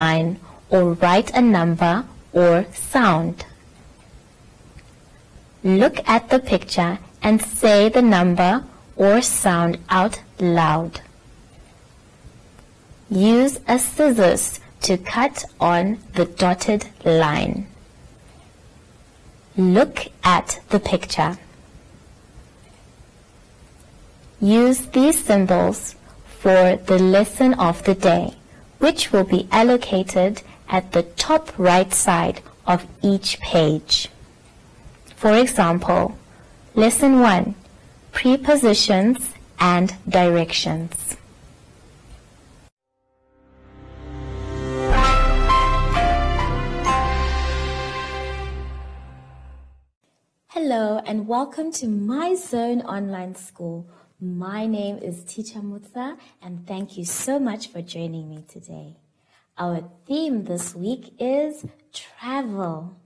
line or write a number or sound. Look at the picture and say the number or sound out loud. Use a scissors to cut on the dotted line. Look at the picture. Use these symbols for the lesson of the day, which will be allocated at the top right side of each page. For example, Lesson 1 Prepositions and Directions. Hello and welcome to My Zone Online School. My name is Teacher Mutsa and thank you so much for joining me today. Our theme this week is travel.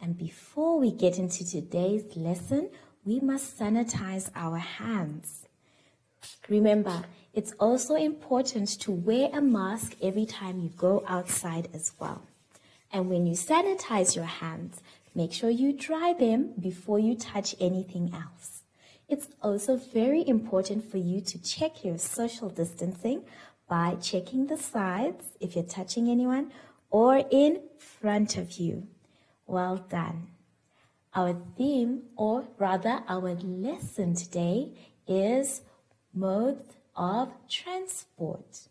And before we get into today's lesson, we must sanitize our hands. Remember, it's also important to wear a mask every time you go outside as well. And when you sanitize your hands, make sure you dry them before you touch anything else. It's also very important for you to check your social distancing by checking the sides if you're touching anyone or in front of you. Well done. Our theme, or rather our lesson today, is modes of transport.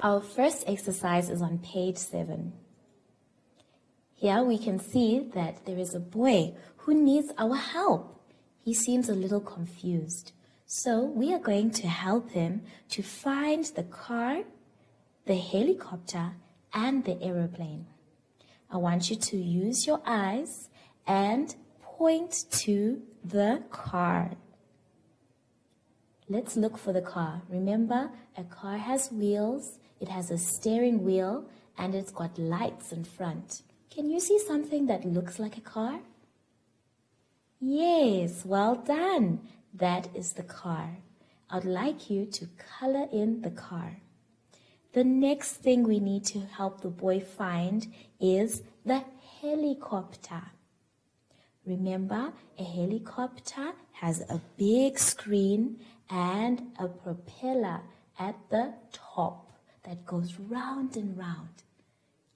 Our first exercise is on page 7. Here we can see that there is a boy who needs our help. He seems a little confused. So we are going to help him to find the car the helicopter, and the aeroplane. I want you to use your eyes and point to the car. Let's look for the car. Remember, a car has wheels, it has a steering wheel, and it's got lights in front. Can you see something that looks like a car? Yes, well done. That is the car. I'd like you to color in the car. The next thing we need to help the boy find is the helicopter. Remember, a helicopter has a big screen and a propeller at the top that goes round and round.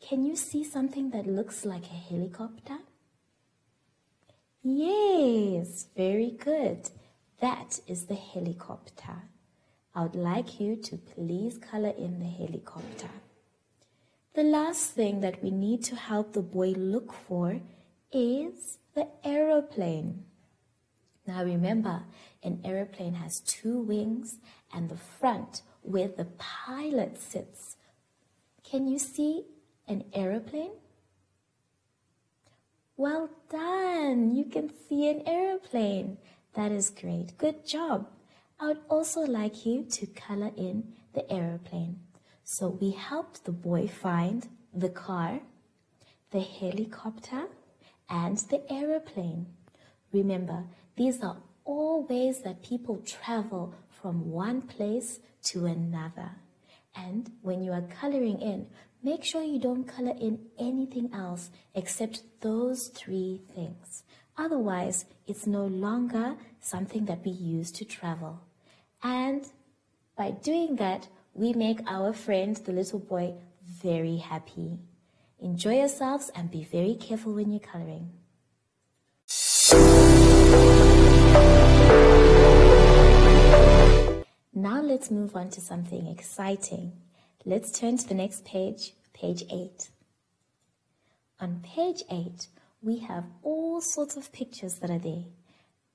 Can you see something that looks like a helicopter? Yes, very good. That is the helicopter. I would like you to please color in the helicopter. The last thing that we need to help the boy look for is the aeroplane. Now remember, an aeroplane has two wings and the front where the pilot sits. Can you see an aeroplane? Well done! You can see an aeroplane. That is great. Good job. I would also like you to color in the aeroplane. So we helped the boy find the car, the helicopter, and the aeroplane. Remember, these are all ways that people travel from one place to another. And when you are coloring in, make sure you don't color in anything else except those three things. Otherwise, it's no longer something that we use to travel. And by doing that, we make our friend, the little boy, very happy. Enjoy yourselves and be very careful when you're coloring. Now let's move on to something exciting. Let's turn to the next page, page 8. On page 8, we have all sorts of pictures that are there.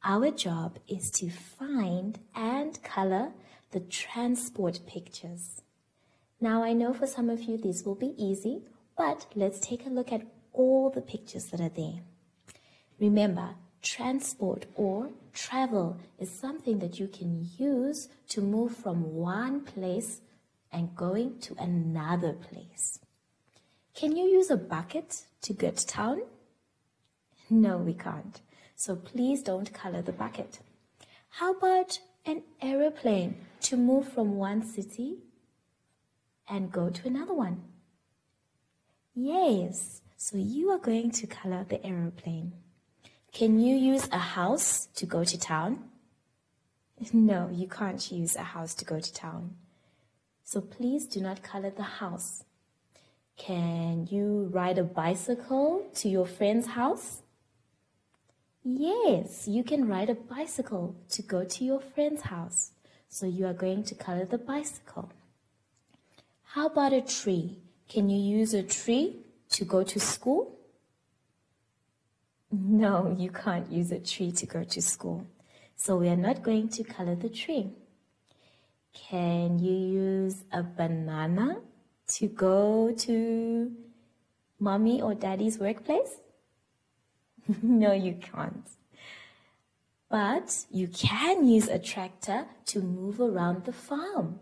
Our job is to find and color the transport pictures. Now I know for some of you these will be easy, but let's take a look at all the pictures that are there. Remember, transport or travel is something that you can use to move from one place and going to another place. Can you use a bucket to get to town? No, we can't so please don't color the bucket. How about an aeroplane to move from one city and go to another one. Yes, so you are going to color the aeroplane. Can you use a house to go to town? No, you can't use a house to go to town. So please do not color the house. Can you ride a bicycle to your friend's house? Yes, you can ride a bicycle to go to your friend's house. So you are going to color the bicycle. How about a tree? Can you use a tree to go to school? No, you can't use a tree to go to school. So we are not going to color the tree. Can you use a banana to go to mommy or daddy's workplace? no, you can't. But you can use a tractor to move around the farm.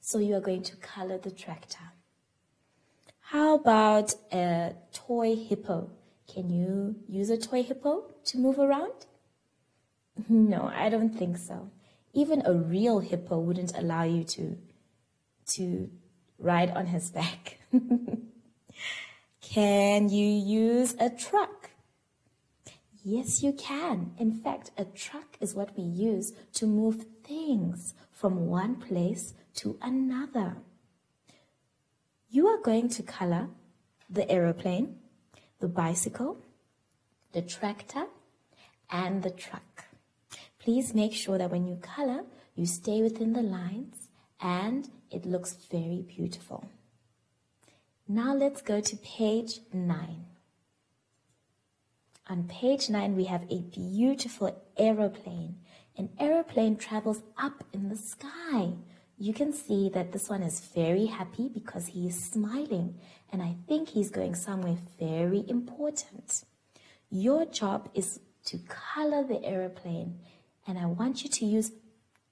So you are going to color the tractor. How about a toy hippo? Can you use a toy hippo to move around? No, I don't think so. Even a real hippo wouldn't allow you to to ride on his back. can you use a truck? Yes, you can. In fact, a truck is what we use to move things from one place to another. You are going to color the aeroplane, the bicycle, the tractor, and the truck. Please make sure that when you color, you stay within the lines and it looks very beautiful. Now let's go to page 9. On page 9, we have a beautiful aeroplane. An aeroplane travels up in the sky. You can see that this one is very happy because he is smiling, and I think he's going somewhere very important. Your job is to color the aeroplane, and I want you to use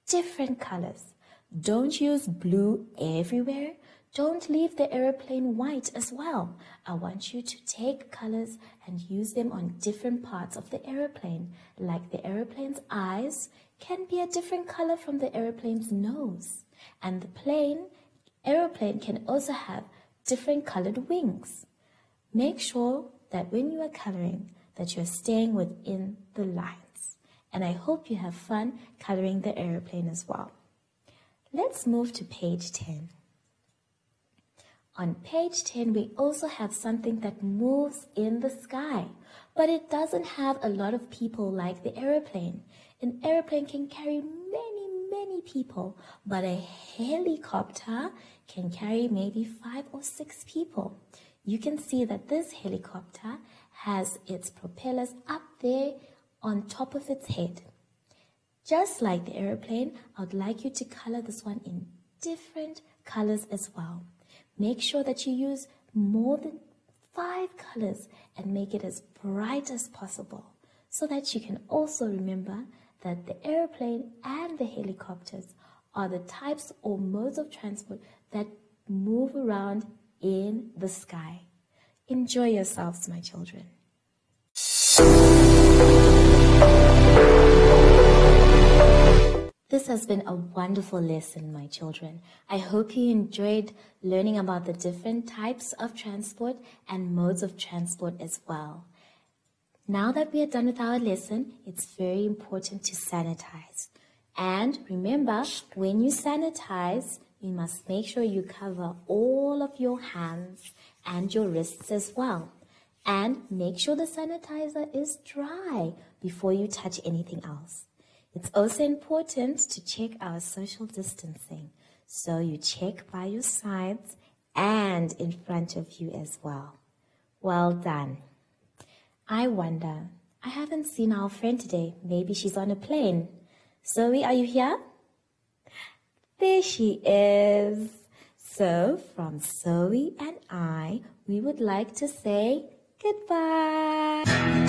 different colors. Don't use blue everywhere. Don't leave the aeroplane white as well. I want you to take colors and use them on different parts of the aeroplane. Like the aeroplane's eyes can be a different color from the aeroplane's nose. And the plane, aeroplane can also have different colored wings. Make sure that when you are coloring that you're staying within the lines. And I hope you have fun coloring the aeroplane as well. Let's move to page 10. On page 10, we also have something that moves in the sky, but it doesn't have a lot of people like the aeroplane. An aeroplane can carry many, many people, but a helicopter can carry maybe five or six people. You can see that this helicopter has its propellers up there on top of its head. Just like the aeroplane, I would like you to color this one in different colors as well. Make sure that you use more than five colors and make it as bright as possible so that you can also remember that the airplane and the helicopters are the types or modes of transport that move around in the sky. Enjoy yourselves, my children. This has been a wonderful lesson, my children. I hope you enjoyed learning about the different types of transport and modes of transport as well. Now that we are done with our lesson, it's very important to sanitize. And remember, when you sanitize, you must make sure you cover all of your hands and your wrists as well. And make sure the sanitizer is dry before you touch anything else. It's also important to check our social distancing. So you check by your sides and in front of you as well. Well done. I wonder, I haven't seen our friend today. Maybe she's on a plane. Zoe, are you here? There she is. So, from Zoe and I, we would like to say goodbye.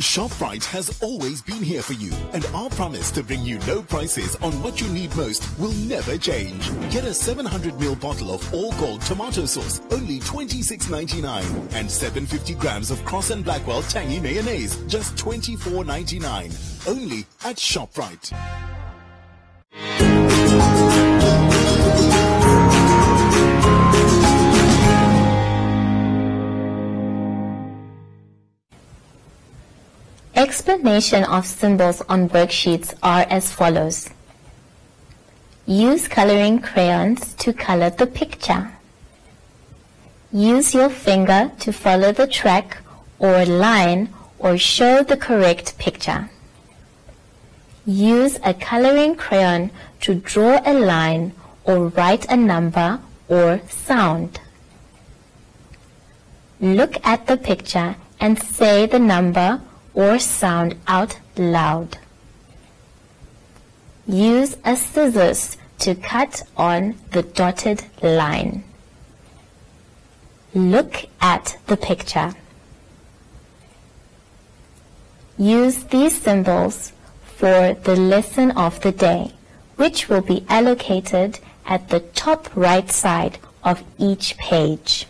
ShopRite has always been here for you, and our promise to bring you low prices on what you need most will never change. Get a 700ml bottle of all gold tomato sauce, only 26.99, and 750 grams of Crosse and Blackwell tangy mayonnaise, just 24.99. Only at ShopRite. Explanation of symbols on worksheets are as follows. Use coloring crayons to color the picture. Use your finger to follow the track or line or show the correct picture. Use a coloring crayon to draw a line or write a number or sound. Look at the picture and say the number or sound out loud. Use a scissors to cut on the dotted line. Look at the picture. Use these symbols for the lesson of the day, which will be allocated at the top right side of each page.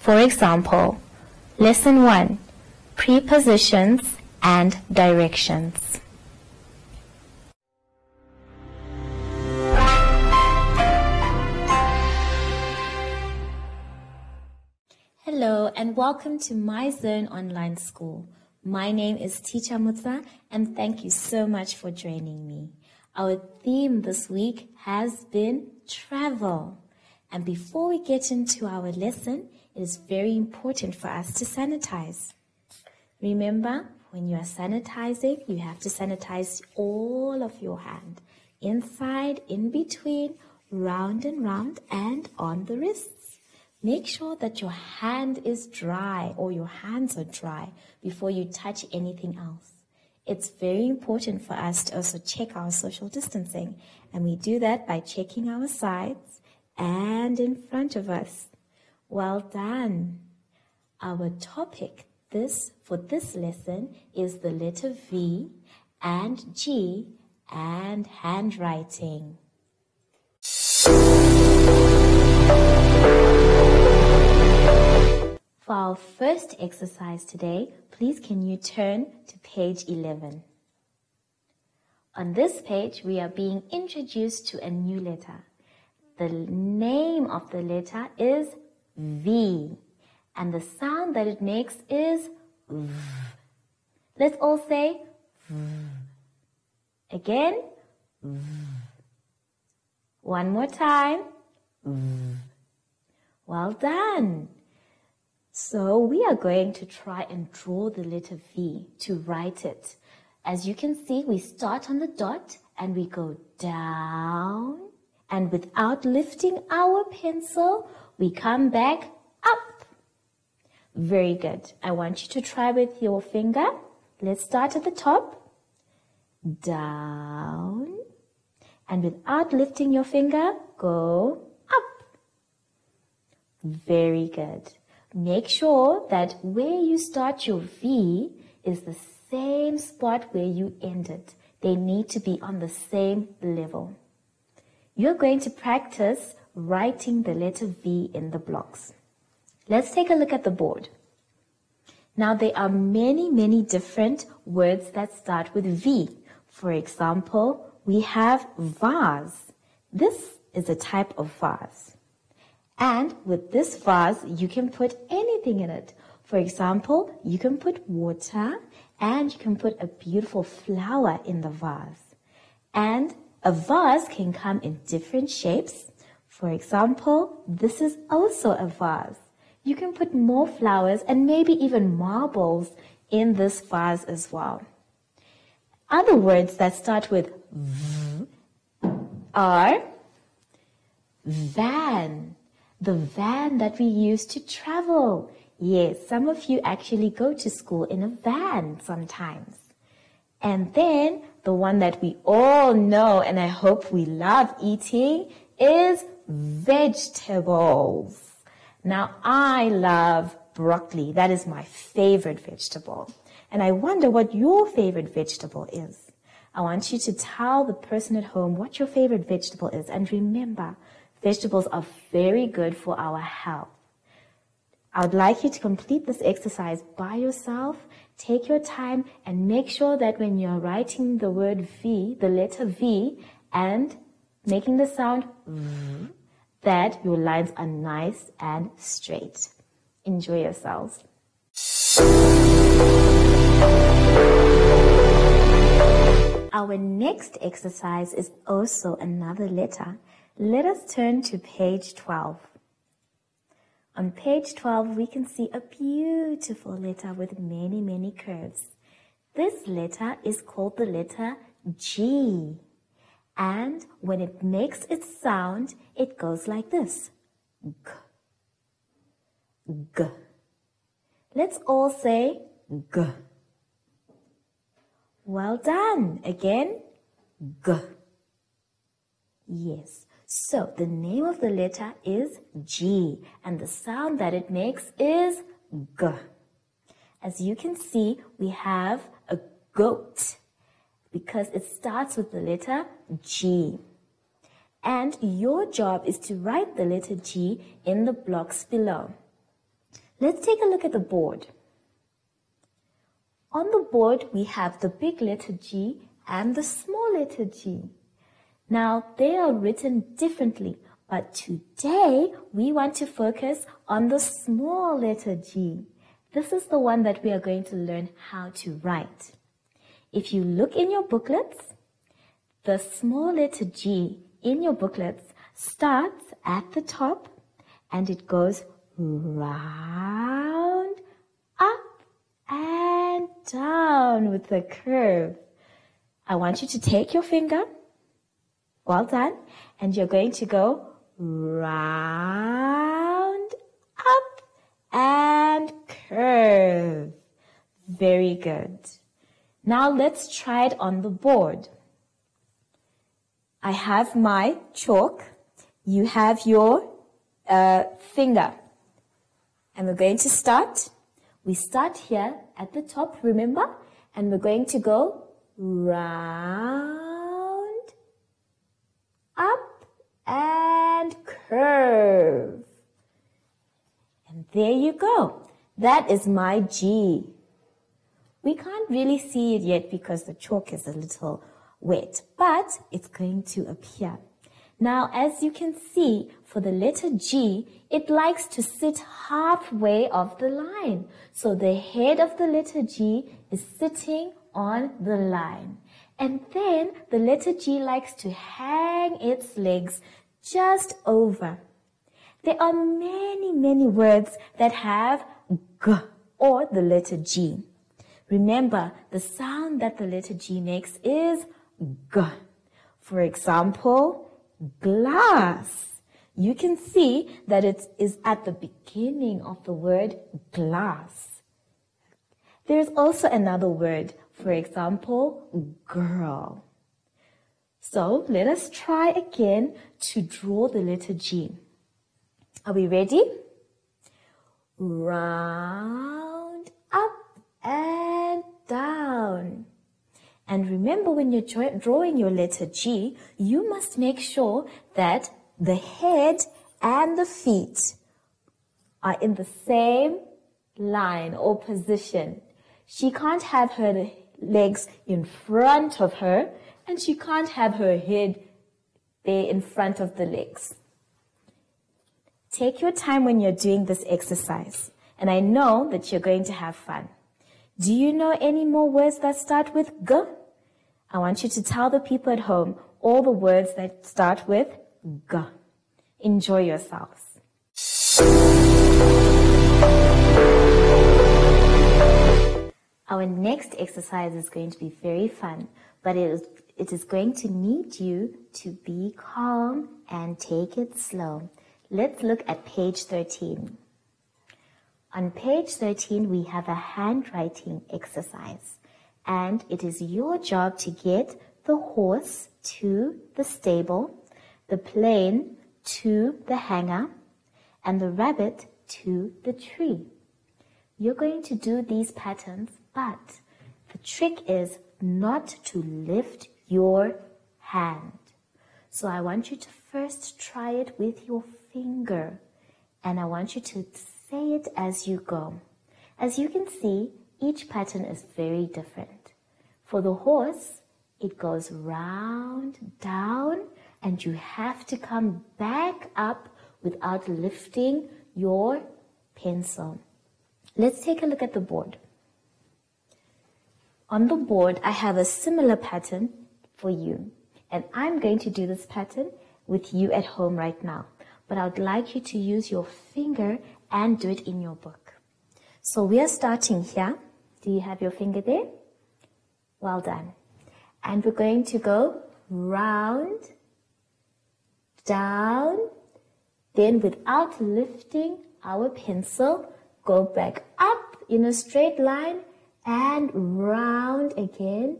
For example, Lesson 1 prepositions and directions. Hello and welcome to My Zone Online School. My name is Teacher Mutsa and thank you so much for joining me. Our theme this week has been travel. And before we get into our lesson, it is very important for us to sanitize. Remember, when you are sanitizing, you have to sanitize all of your hand. Inside, in between, round and round, and on the wrists. Make sure that your hand is dry or your hands are dry before you touch anything else. It's very important for us to also check our social distancing, and we do that by checking our sides and in front of us. Well done. Our topic this for this lesson is the letter V and G and handwriting. For our first exercise today, please can you turn to page 11. On this page, we are being introduced to a new letter. The name of the letter is V and the sound that it makes is v. Let's all say v. Again, v. One more time. V. Well done. So we are going to try and draw the letter V to write it. As you can see, we start on the dot and we go down and without lifting our pencil, we come back up. Very good. I want you to try with your finger. Let's start at the top. Down. And without lifting your finger, go up. Very good. Make sure that where you start your V is the same spot where you end it. They need to be on the same level. You're going to practice writing the letter V in the blocks. Let's take a look at the board. Now there are many, many different words that start with V. For example, we have vase. This is a type of vase. And with this vase, you can put anything in it. For example, you can put water and you can put a beautiful flower in the vase. And a vase can come in different shapes. For example, this is also a vase you can put more flowers and maybe even marbles in this vase as well. Other words that start with v are van, the van that we use to travel. Yes, some of you actually go to school in a van sometimes. And then the one that we all know and I hope we love eating is vegetables. Now, I love broccoli. That is my favorite vegetable. and I wonder what your favorite vegetable is. I want you to tell the person at home what your favorite vegetable is. And remember, vegetables are very good for our health. I would like you to complete this exercise by yourself. Take your time and make sure that when you're writing the word V, the letter V, and making the sound V, that your lines are nice and straight. Enjoy yourselves. Our next exercise is also another letter. Let us turn to page 12. On page 12, we can see a beautiful letter with many, many curves. This letter is called the letter G. And when it makes its sound, it goes like this. G. G. Let's all say G. Well done. Again, G. Yes. So the name of the letter is G and the sound that it makes is G. As you can see, we have a goat because it starts with the letter G. And your job is to write the letter G in the blocks below. Let's take a look at the board. On the board, we have the big letter G and the small letter G. Now, they are written differently, but today we want to focus on the small letter G. This is the one that we are going to learn how to write. If you look in your booklets, the small letter G in your booklets starts at the top and it goes round, up, and down with a curve. I want you to take your finger well done. And you're going to go round, up, and curve. Very good. Now let's try it on the board. I have my chalk. You have your uh, finger. And we're going to start. We start here at the top, remember? And we're going to go round up and curve. And there you go. That is my G. We can't really see it yet because the chalk is a little wet, but it's going to appear. Now, as you can see, for the letter G, it likes to sit halfway of the line. So the head of the letter G is sitting on the line. And then the letter G likes to hang its legs just over. There are many, many words that have G or the letter G. Remember, the sound that the letter G makes is G. For example, glass. You can see that it is at the beginning of the word glass. There is also another word for example, girl. So let us try again to draw the letter G. Are we ready? Round, up, and down. And remember when you're drawing your letter G, you must make sure that the head and the feet are in the same line or position. She can't have her legs in front of her and she can't have her head there in front of the legs. Take your time when you're doing this exercise, and I know that you're going to have fun. Do you know any more words that start with G? I want you to tell the people at home all the words that start with G. Enjoy yourselves. Our next exercise is going to be very fun, but it is, it is going to need you to be calm and take it slow. Let's look at page 13. On page 13, we have a handwriting exercise, and it is your job to get the horse to the stable, the plane to the hangar, and the rabbit to the tree. You're going to do these patterns But the trick is not to lift your hand. So I want you to first try it with your finger and I want you to say it as you go. As you can see, each pattern is very different. For the horse, it goes round, down, and you have to come back up without lifting your pencil. Let's take a look at the board. On the board, I have a similar pattern for you. And I'm going to do this pattern with you at home right now. But I would like you to use your finger and do it in your book. So we are starting here. Do you have your finger there? Well done. And we're going to go round, down, then without lifting our pencil, go back up in a straight line and round again,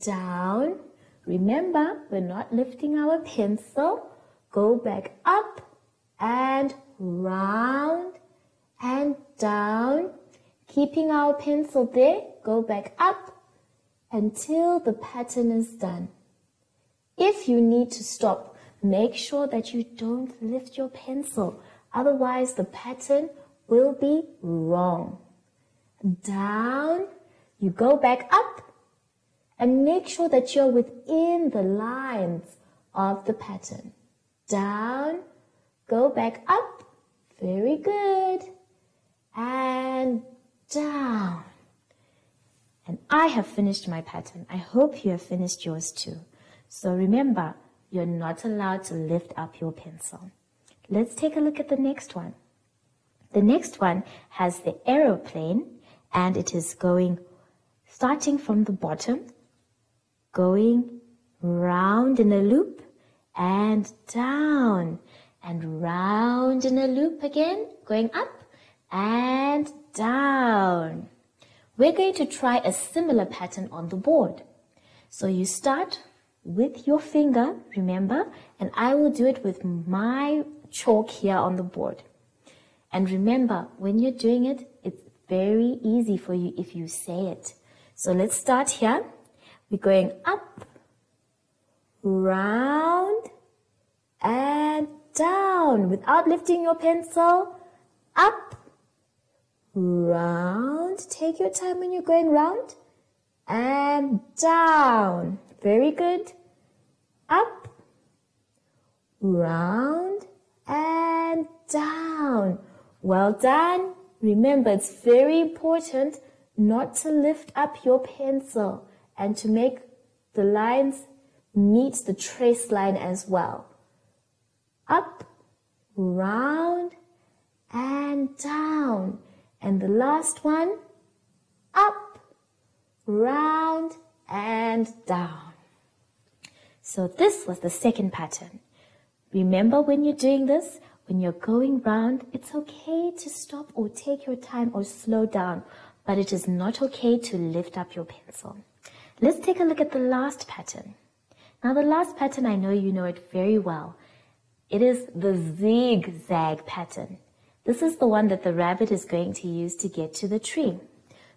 down. Remember, we're not lifting our pencil. Go back up and round and down. Keeping our pencil there, go back up until the pattern is done. If you need to stop, make sure that you don't lift your pencil. Otherwise, the pattern will be wrong. Down, you go back up and make sure that you're within the lines of the pattern. Down, go back up. Very good. And down. And I have finished my pattern. I hope you have finished yours too. So remember, you're not allowed to lift up your pencil. Let's take a look at the next one. The next one has the aeroplane and it is going starting from the bottom, going round in a loop and down and round in a loop again, going up and down. We're going to try a similar pattern on the board. So you start with your finger, remember, and I will do it with my chalk here on the board. And remember, when you're doing it, it's very easy for you if you say it. So let's start here. We're going up, round, and down without lifting your pencil. Up, round. Take your time when you're going round. And down. Very good. Up, round, and down. Well done. Remember, it's very important not to lift up your pencil and to make the lines meet the trace line as well. Up, round, and down. And the last one, up, round, and down. So this was the second pattern. Remember when you're doing this, when you're going round, it's okay to stop or take your time or slow down, but it is not okay to lift up your pencil. Let's take a look at the last pattern. Now the last pattern, I know you know it very well. It is the zigzag pattern. This is the one that the rabbit is going to use to get to the tree.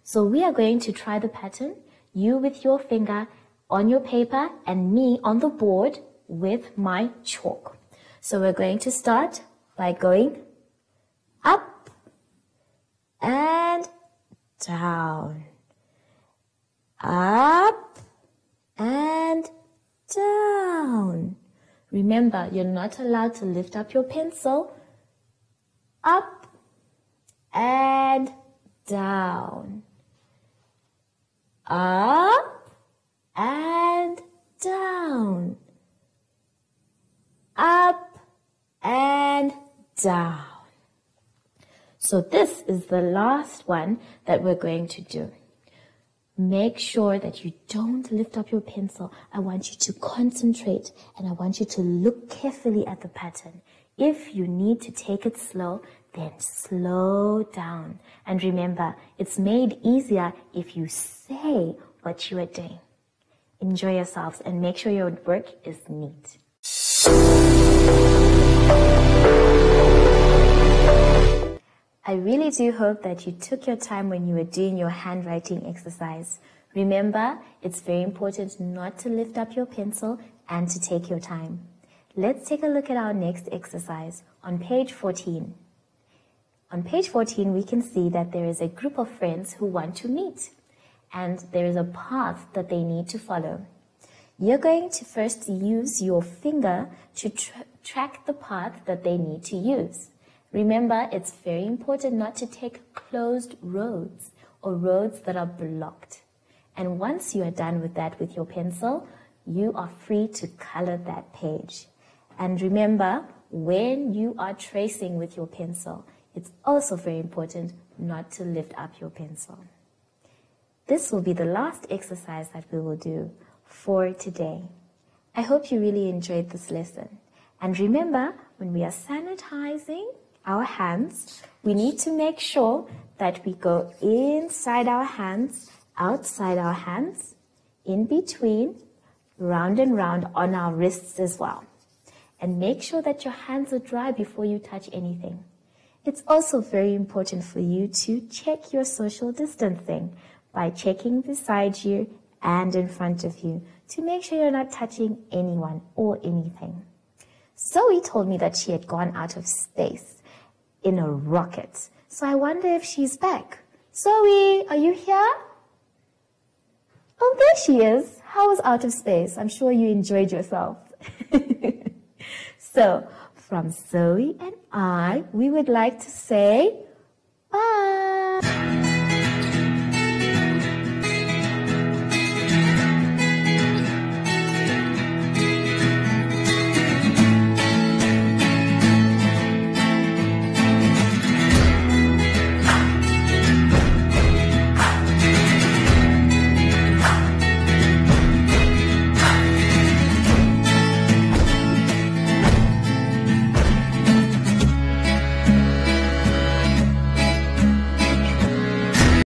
So we are going to try the pattern, you with your finger on your paper and me on the board with my chalk. So we're going to start by going up and down, up and down. Remember, you're not allowed to lift up your pencil. Up and down. Up and down. Up and down. So this is the last one that we're going to do. Make sure that you don't lift up your pencil. I want you to concentrate and I want you to look carefully at the pattern. If you need to take it slow, then slow down. And remember, it's made easier if you say what you are doing. Enjoy yourselves and make sure your work is neat. I really do hope that you took your time when you were doing your handwriting exercise. Remember, it's very important not to lift up your pencil and to take your time. Let's take a look at our next exercise on page 14. On page 14, we can see that there is a group of friends who want to meet and there is a path that they need to follow. You're going to first use your finger to tra track the path that they need to use. Remember, it's very important not to take closed roads or roads that are blocked. And once you are done with that with your pencil, you are free to color that page. And remember, when you are tracing with your pencil, it's also very important not to lift up your pencil. This will be the last exercise that we will do for today. I hope you really enjoyed this lesson. And remember, when we are sanitizing our hands, we need to make sure that we go inside our hands, outside our hands, in between, round and round on our wrists as well. And make sure that your hands are dry before you touch anything. It's also very important for you to check your social distancing by checking beside you and in front of you to make sure you're not touching anyone or anything. Zoe told me that she had gone out of space in a rocket. So I wonder if she's back. Zoe, are you here? Oh, there she is. How was out of space? I'm sure you enjoyed yourself. so, from Zoe and I, we would like to say bye.